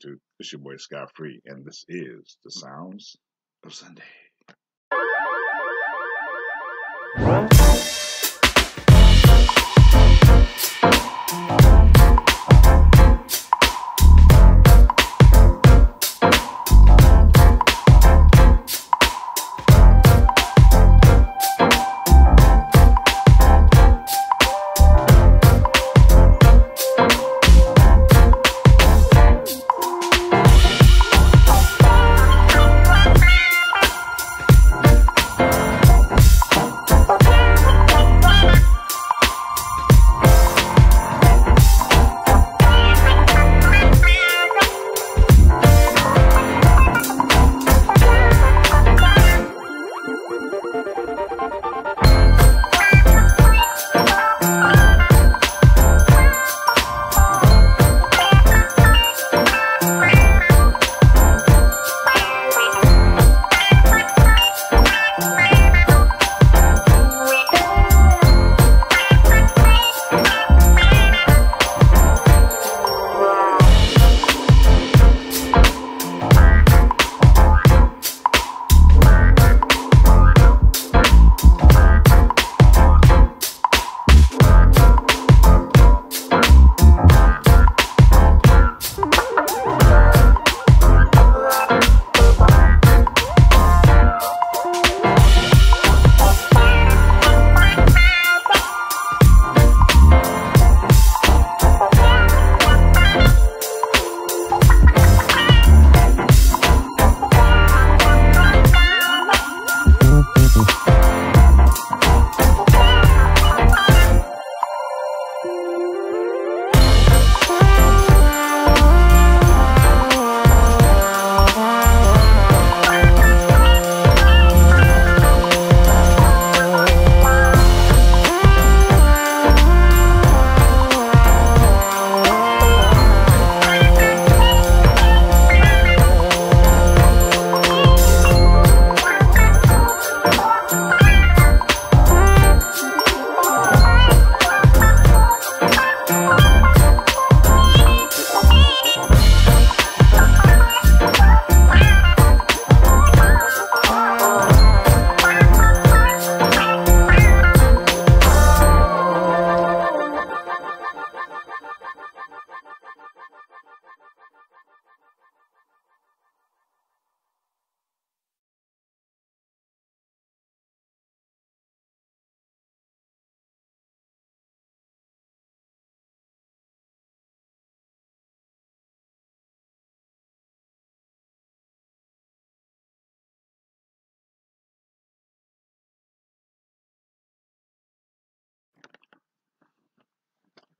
YouTube. It's your boy Scott Free, and this is the Sounds of Sunday.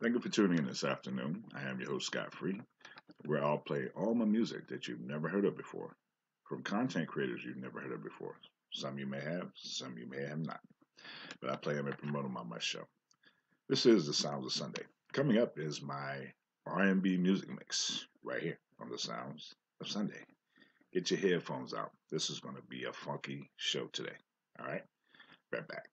Thank you for tuning in this afternoon. I am your host, Scott Free, where I'll play all my music that you've never heard of before, from content creators you've never heard of before. Some you may have, some you may have not. But I play them and promote them on my show. This is the Sounds of Sunday. Coming up is my R&B music mix right here on the Sounds of Sunday. Get your headphones out. This is going to be a funky show today. All right? Right back.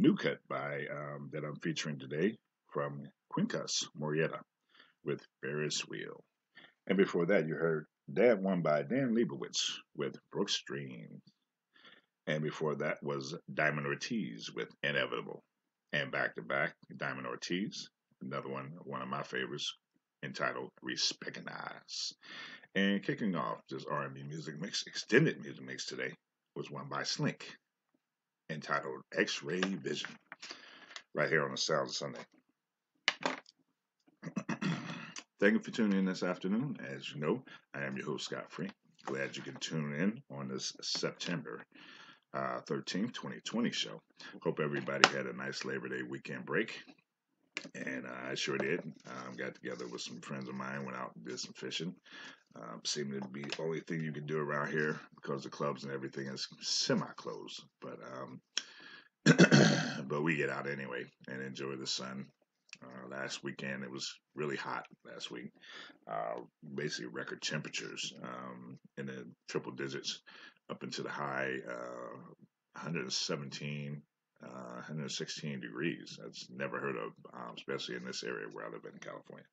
New cut by um, that I'm featuring today from Quincas Moreira with Ferris Wheel. And before that, you heard that one by Dan Lebowitz with Brooke's Dream. And before that was Diamond Ortiz with Inevitable. And back to back, Diamond Ortiz, another one, one of my favorites, entitled Recognize. And kicking off this R&B music mix, extended music mix today, was one by Slynk, entitled X-Ray Vision, right here on the Sounds of Sunday. Thank you for tuning in this afternoon. As you know, I am your host, Scott Free. Glad you can tune in on this September uh, 13th, 2020 show. Hope everybody had a nice Labor Day weekend break. And uh, I sure did. Um, got together with some friends of mine, went out and did some fishing. Um, seemed to be the only thing you can do around here because the clubs and everything is semi-closed. But um, but we get out anyway and enjoy the sun. Uh, last weekend it was really hot. Last week, uh, basically record temperatures um, in the triple digits, up into the high uh, 117, uh, 116 degrees. That's never heard of, um, especially in this area where I live in California.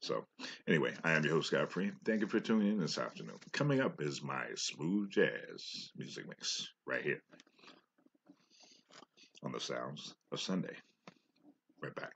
So, anyway, I am your host, Scott Free. Thank you for tuning in this afternoon. Coming up is my smooth jazz music mix right here on the sounds of Sunday. Right back.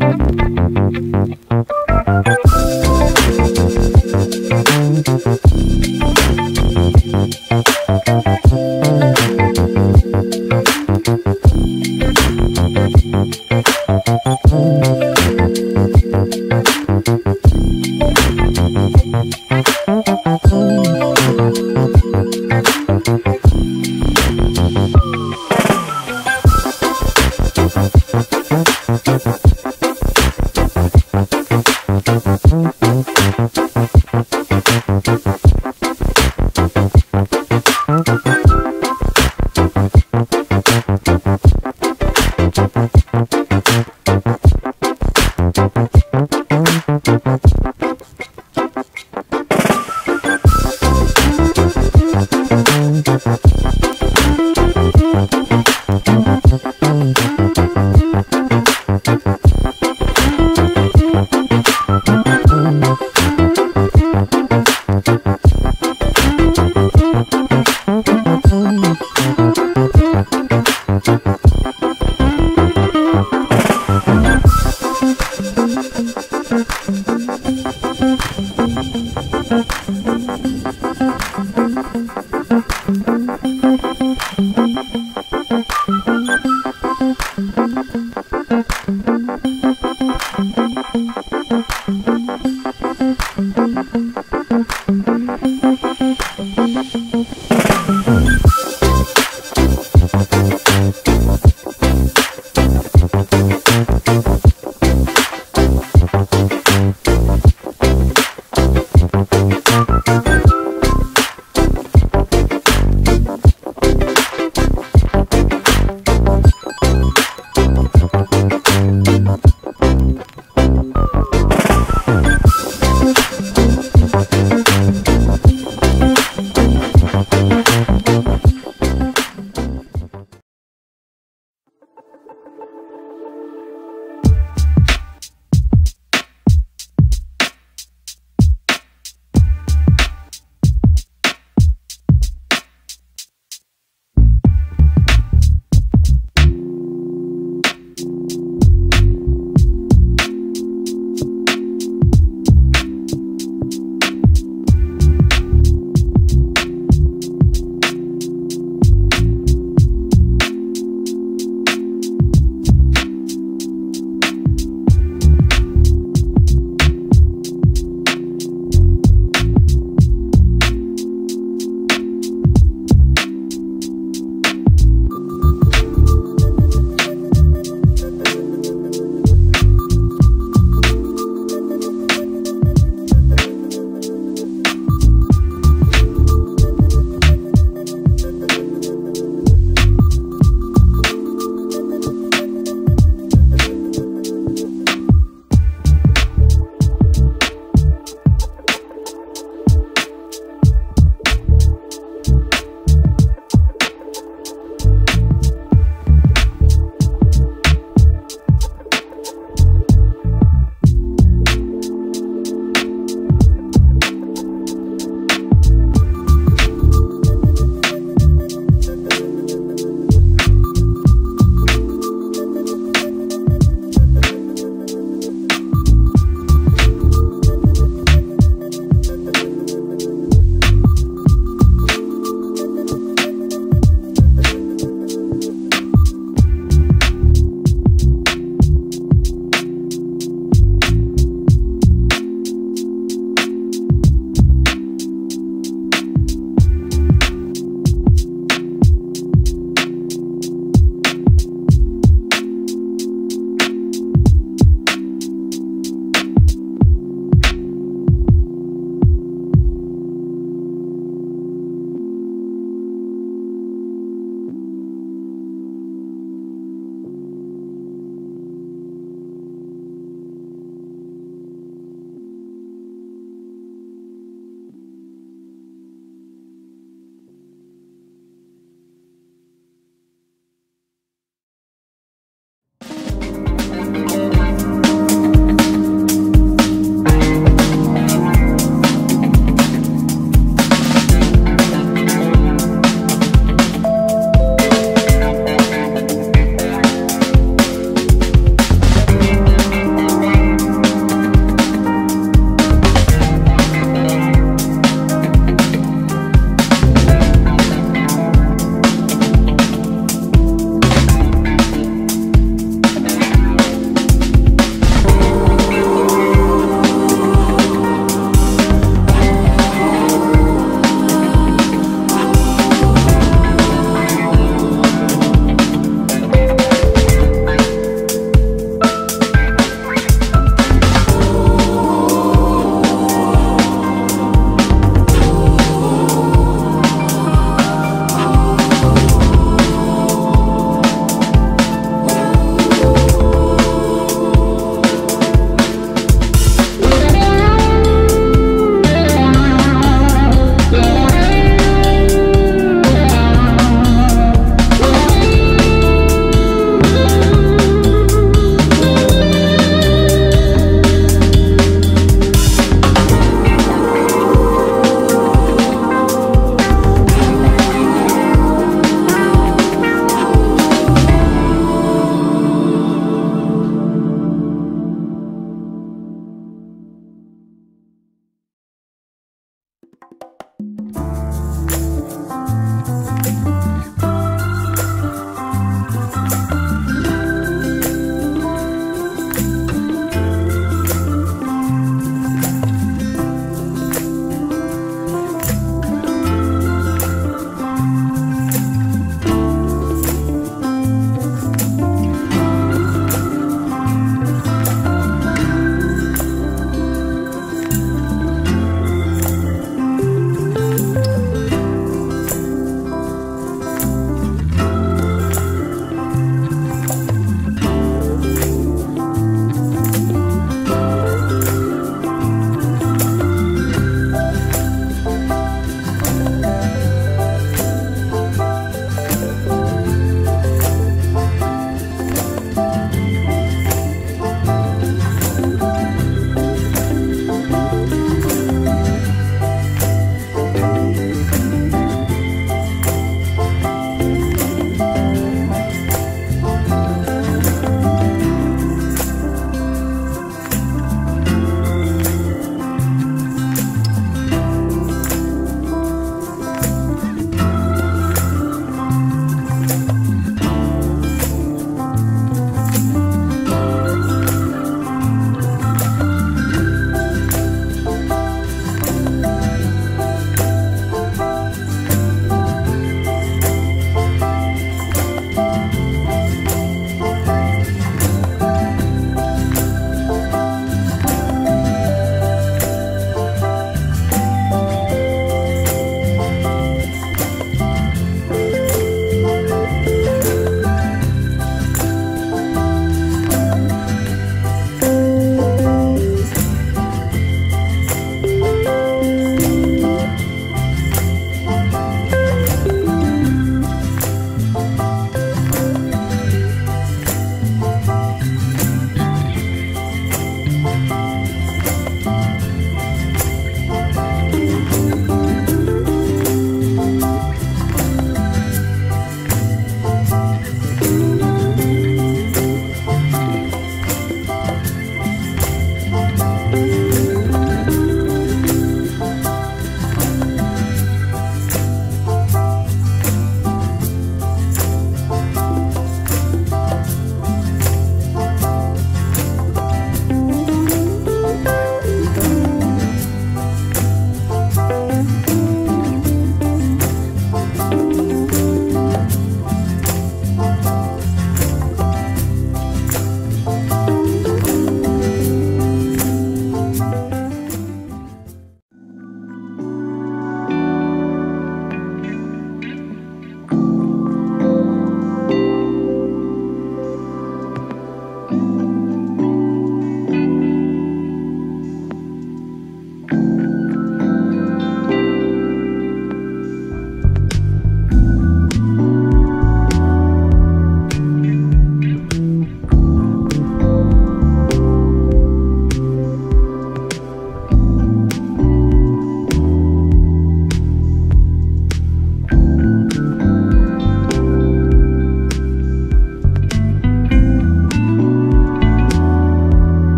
Thank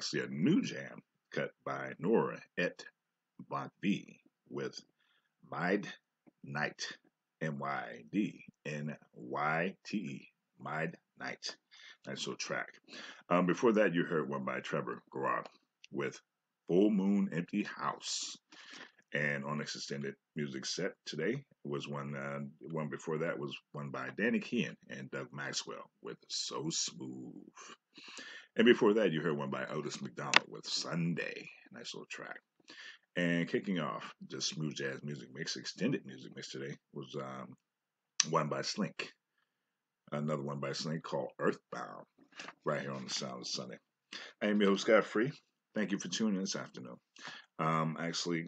actually a new jam cut by Noir Et Blanc with Myd Night, M Y D N Y T E, Myd Night. Nice little track. Um, before that, you heard one by Trevor Garrod with Full Moon Empty House. And on extended music set today was one. Uh, one before that was one by Danny Kean and Doug Maxwell with "So Smooth." And before that, you heard one by Otis McDonald with "Sunday." Nice little track. And kicking off the smooth jazz music mix, extended music mix today was um, one by Slynk. Another one by Slynk called Earthbound, right here on the Sound of Sunday. I'm your host, Scott Free. Thank you for tuning in this afternoon. Um, actually,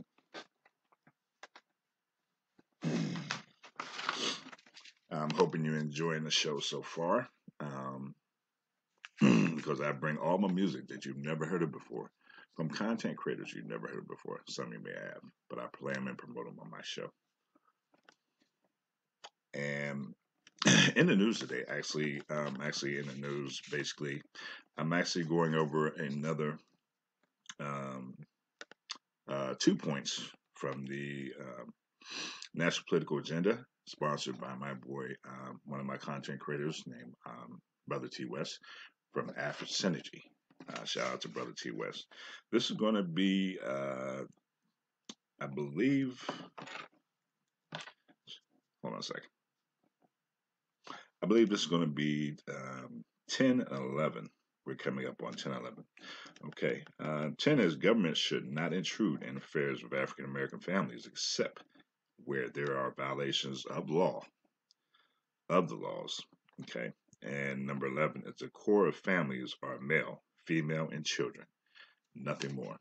I'm hoping you're enjoying the show so far um, because I bring all my music that you've never heard of before from content creators you've never heard of before. Some you may have, but I play them and promote them on my show. And in the news today, actually, um, actually in the news, basically, I'm actually going over another um, uh, two points from the um, National Political Agenda, sponsored by my boy, um, one of my content creators named um, Brother T West from Afro Synergy. Uh, shout out to Brother T West. This is going to be, uh, I believe, hold on a second. I believe this is going to be um, 10 11. We're coming up on 10 11. Okay. Uh, 10 is government should not intrude in affairs of African American families except where there are violations of law, of the laws. Okay. And number 11 is the core of families are male, female, and children. Nothing more.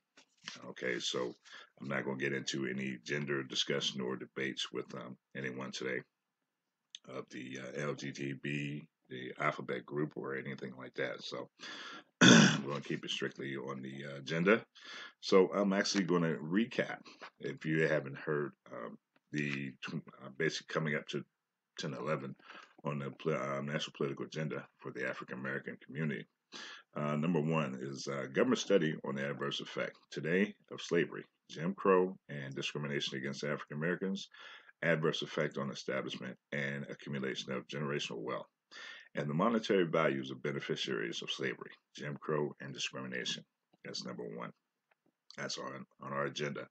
Okay. So I'm not going to get into any gender discussion or debates with um, anyone today of the uh, LGTB, the alphabet group, or anything like that. So we're going to keep it strictly on the uh, agenda. So I'm actually going to recap, if you haven't heard, um, the uh, basic coming up to 10 11 on the uh, national political agenda for the African American community. Uh, number one is uh, government study on the adverse effect today of slavery, Jim Crow, and discrimination against African Americans, adverse effect on establishment and accumulation of generational wealth, and the monetary values of beneficiaries of slavery, Jim Crow, and discrimination. That's number one. That's on, on our agenda,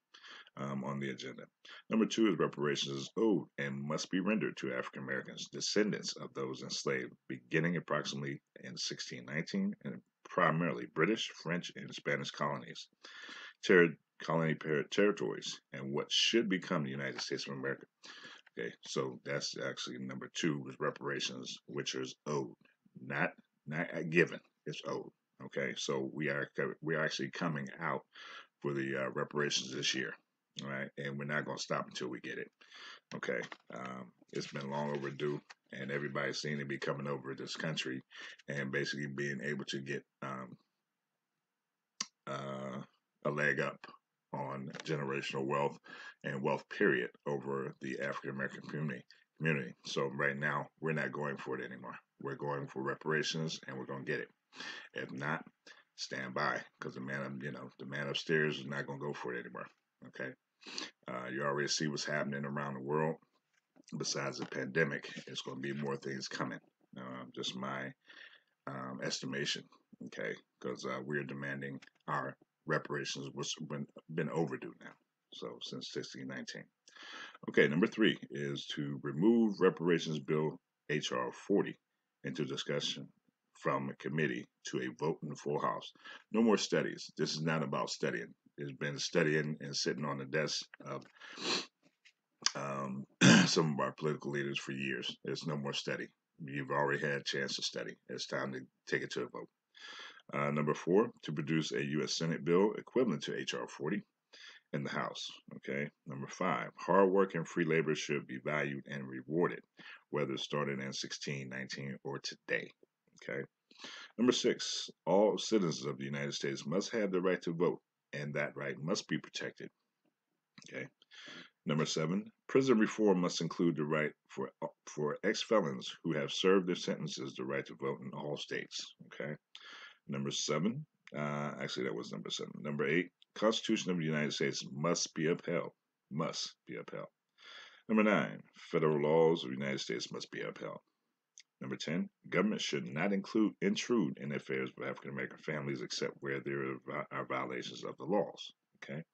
um, on the agenda. Number two is reparations is owed and must be rendered to African Americans, descendants of those enslaved, beginning approximately in 1619 and primarily British, French, and Spanish colonies. Ter- colony territories and what should become the United States of America. Okay, so that's actually number two is reparations, which is owed, not not given. It's owed. Okay, so we are we are actually coming out for the uh, reparations this year. Right, and we're not going to stop until we get it. Okay, um, it's been long overdue, and everybody's seen to be coming over this country and basically being able to get um, uh, a leg up on generational wealth and wealth period over the African American community community. So right now we're not going for it anymore. We're going for reparations and we're going to get it. If not, stand by because the man, you know, the man upstairs is not going to go for it anymore. Okay. Uh, you already see what's happening around the world. Besides the pandemic, it's going to be more things coming. Uh, just my um, estimation. Okay. Because uh, we're demanding our reparations which been, been overdue now. So since 1619. Okay, number three is to remove reparations bill HR 40 into discussion from a committee to a vote in the full house. No more studies. This is not about studying. It's been studying and sitting on the desk of um, some of our political leaders for years. There's no more study. You've already had a chance to study. It's time to take it to a vote. Uh, number four, to produce a U.S. Senate bill equivalent to H.R. 40 in the House. Okay. Number five, hard work and free labor should be valued and rewarded, whether started in 16, 19, or today. Okay. Number six, all citizens of the United States must have the right to vote, and that right must be protected. Okay. Number seven, prison reform must include the right for for ex felons who have served their sentences the right to vote in all states. Okay. Number seven, uh, actually, that was number seven. Number eight, Constitution of the United States must be upheld. Must be upheld. Number nine, federal laws of the United States must be upheld. Number 10, government should not include intrude in affairs of African American families except where there are violations of the laws. Okay.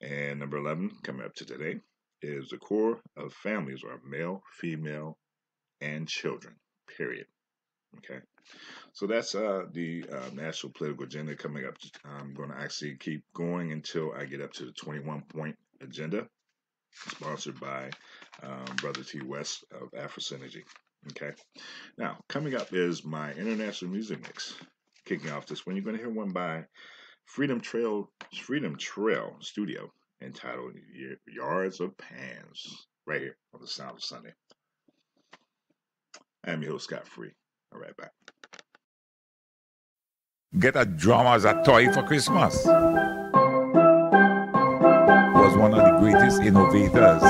And number 11, coming up to today, is the core of families are male, female, and children, period. Okay. So that's uh, the uh, national political agenda coming up. I'm going to actually keep going until I get up to the 21 point agenda, sponsored by um, Brother T. West of Afro Synergy. Okay. Now, coming up is my international music mix. Kicking off this one, you're going to hear one by Freedom Trail Freedom Trail Studio entitled Yards of Pans, right here on the Sound of Sunday. I'm your host, Scott Free. All right, back. Get a drum as a toy for Christmas. Was one of the greatest innovators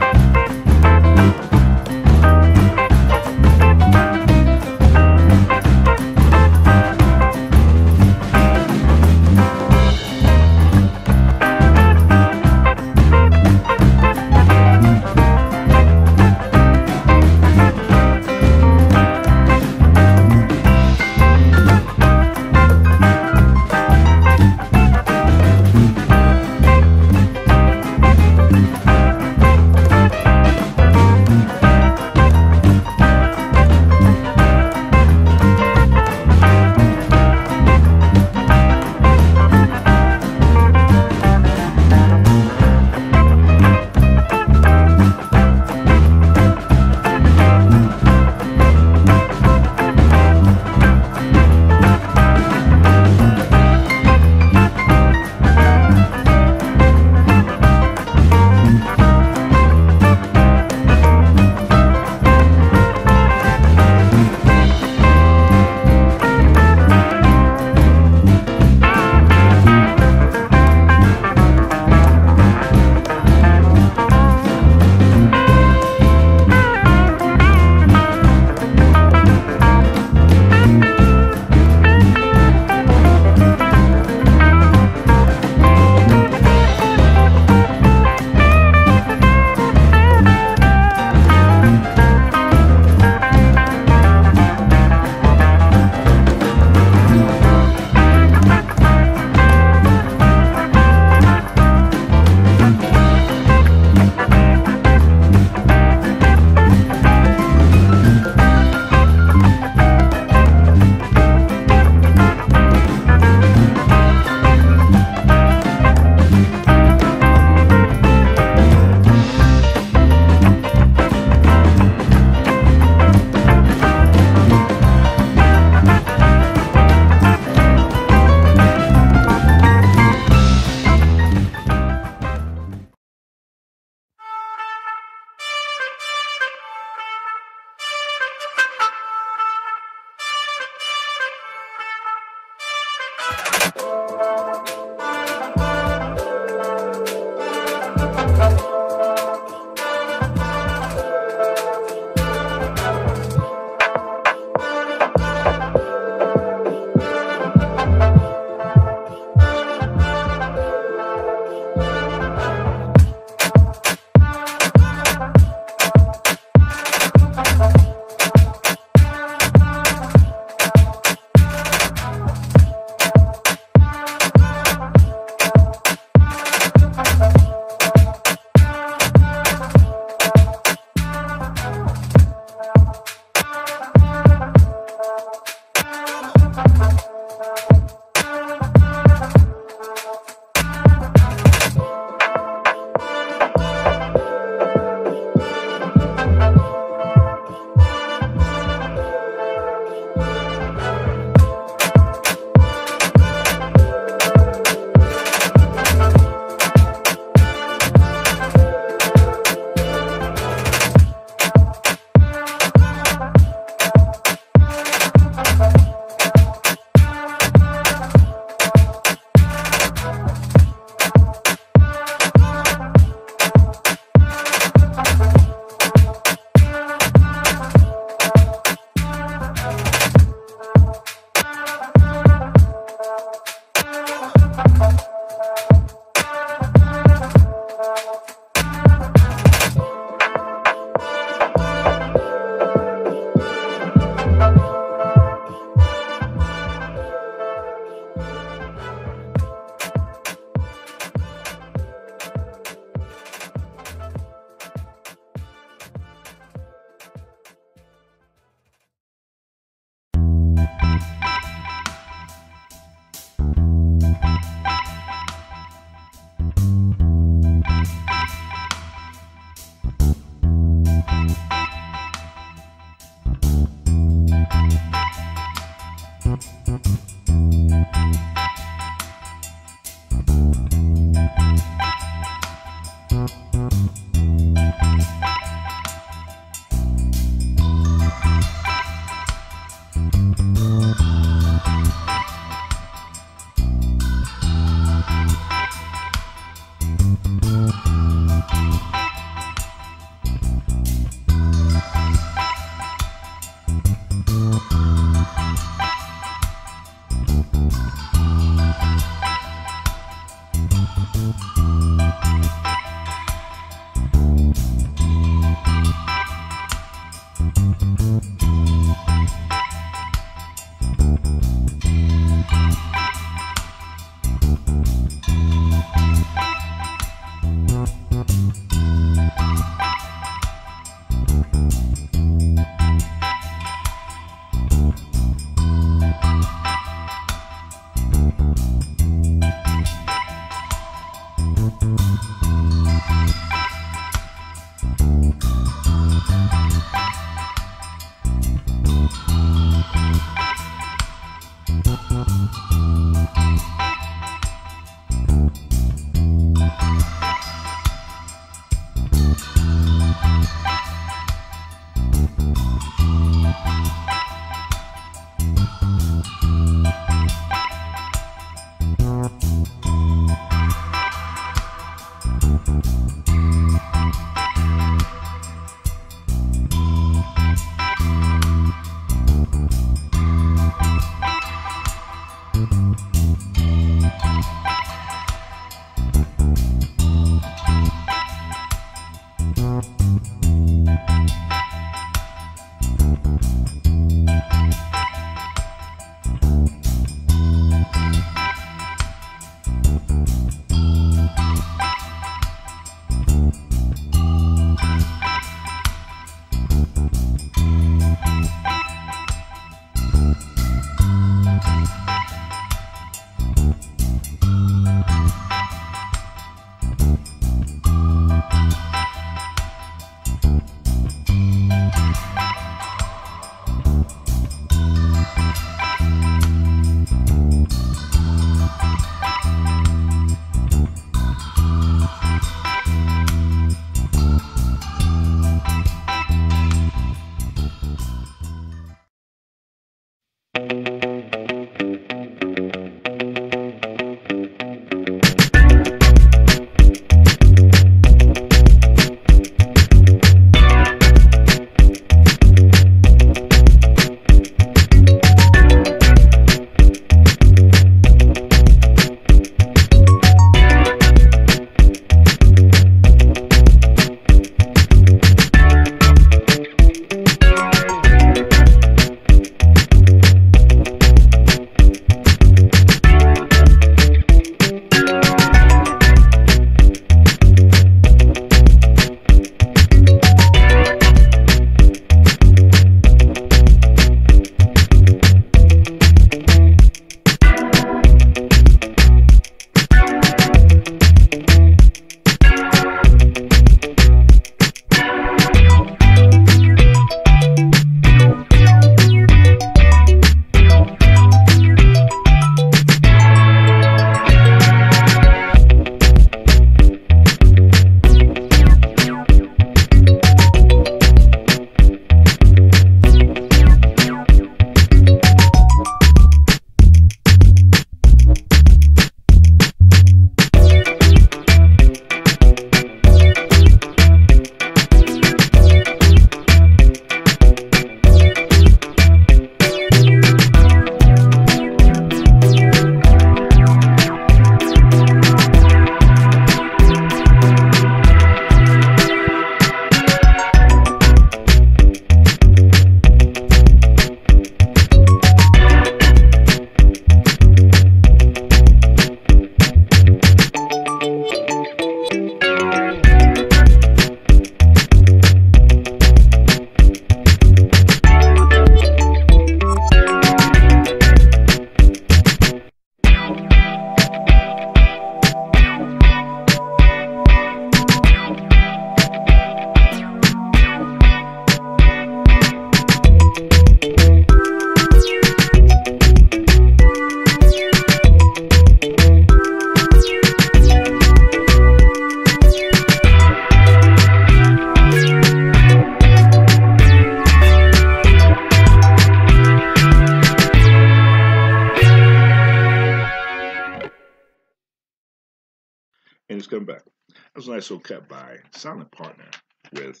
Silent Partner with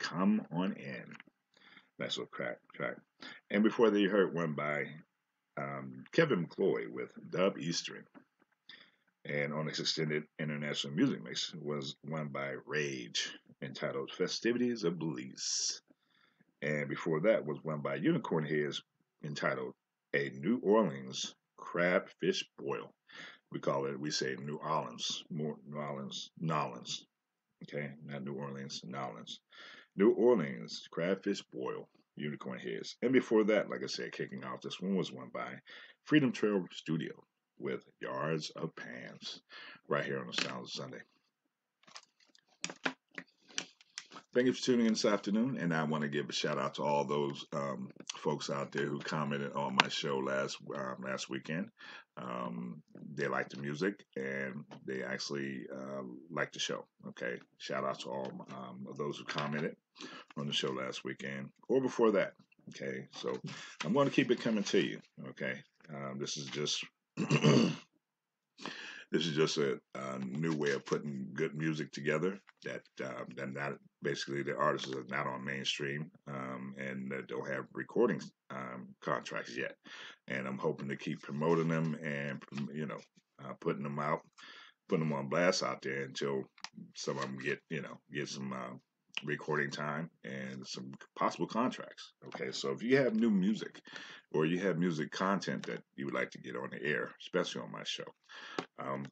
Come On In. Nice little crack track. And before that, you heard one by um, Kevin MacLeod with Dub Eastern. And on this extended international music mix was one by Rage entitled Festivities of Belize. And before that was one by Unicorn Heads entitled A New Orleans Crawfish Boil. We call it, we say New Orleans, more New Orleans, Nolans. Okay, not New Orleans, Nolans. New Orleans Crawfish Boil, Unicorn Heads. And before that, like I said, kicking off, this one was one by Freedom Trail Studio with Yards of Pans right here on the Sounds of Sunday. Thank you for tuning in this afternoon, and I want to give a shout out to all those um, folks out there who commented on my show last um, last weekend. Um, they like the music and they actually uh, like the show. Okay, shout out to all um, of those who commented on the show last weekend or before that. Okay, so I'm going to keep it coming to you. Okay, um, this is just this is just a, a, new way of putting good music together that uh, that not basically the artists are not on mainstream um, and don't have recording um, contracts yet. And i'm hoping to keep promoting them and you know uh, putting them out putting them on blast out there until some of them get you know get some uh, recording time and some possible contracts. Okay, so if you have new music or you have music content that you would like to get on the air, especially on my show, um,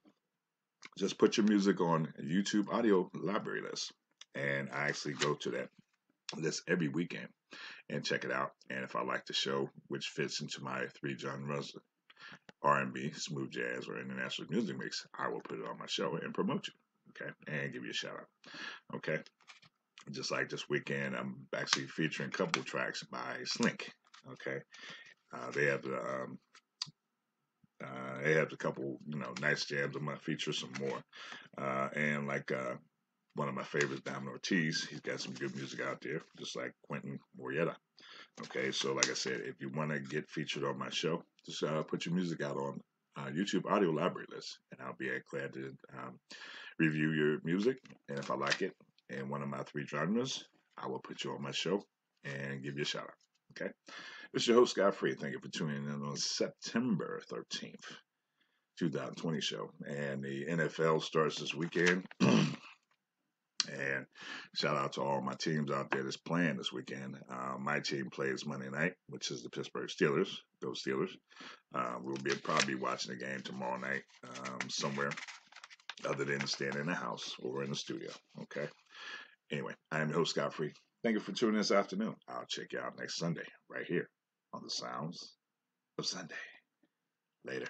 just put your music on YouTube audio library list. And I actually go to that list every weekend and check it out. And if I like the show, which fits into my three genres, R&B, smooth jazz, or international music mix, I will put it on my show and promote you. Okay, and give you a shout out. Okay, just like this weekend, I'm actually featuring a couple tracks by Slynk. Okay, uh, they have um, uh, they have a couple, you know, nice jams. I'm gonna feature some more, uh, and like uh, one of my favorites, Diamond Ortiz. He's got some good music out there, just like Quincas Moreira. Okay, so like I said, if you want to get featured on my show, just uh, put your music out on uh, YouTube audio library list, and I'll be glad to um, review your music. And if I like it, in one of my three genres, I will put you on my show and give you a shout out. Okay. This is your host, Scott Free. Thank you for tuning in on September 13th, 2020 show. And the NFL starts this weekend. and shout out to all my teams out there that's playing this weekend. Uh, my team plays Monday night, which is the Pittsburgh Steelers. Go Steelers. Uh, we'll be probably watching the game tomorrow night um, somewhere other than staying in the house or in the studio. Okay. Anyway, I am your host, Scott Free. Thank you for tuning in this afternoon. I'll check you out next Sunday right here on the Sounds of Sunday. Later.